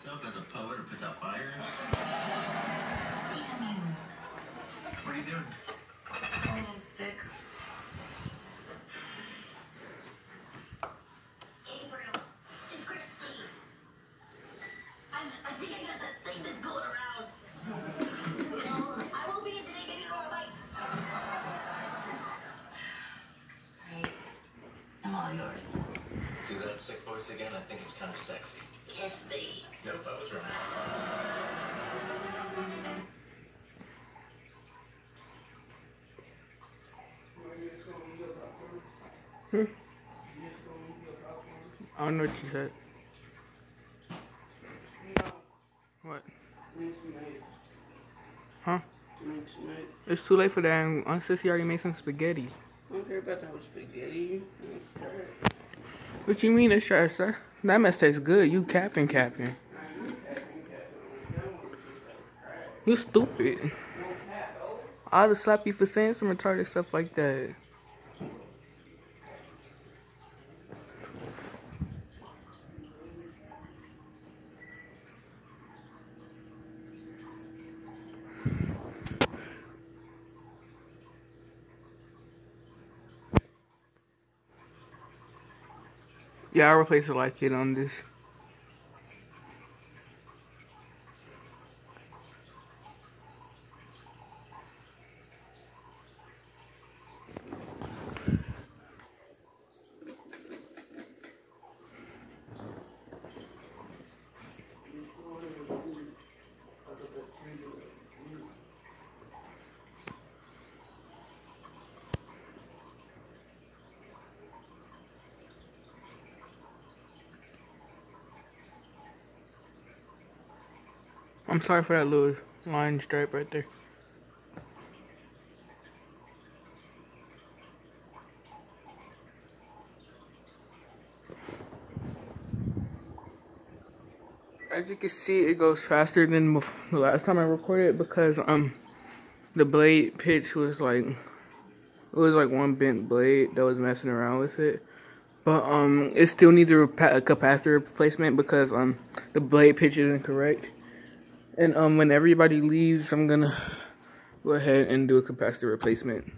himself as a poet who puts out fires? What are you doing? I'm sick. Gabriel, it's Christy. I, I think I got that thing that's going around. No, I won't be in today. Maybe tomorrow night. Right. I'm all yours. Do that sick voice again. I think it's kind of sexy. Kiss me. Nope, I was wrong. Hmm? I don't know what you said. What? Huh? It's too late for that. and Aunt Sissy already made some spaghetti. I don't care about that with spaghetti. That's trash. What you mean it's trash, sir? That mess tastes good. You capping, capping. You stupid. I'll just slap you for saying some retarded stuff like that. Yeah, I'll replace a light kit on this. I'm sorry for that little line stripe right there. As you can see, it goes faster than the last time I recorded because um the blade pitch was like it was like one bent blade that was messing around with it. But um it still needs a, a capacitor replacement because um the blade pitch is incorrect. And um, when everybody leaves, I'm gonna go ahead and do a capacitor replacement.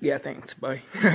Yeah, thanks. Bye.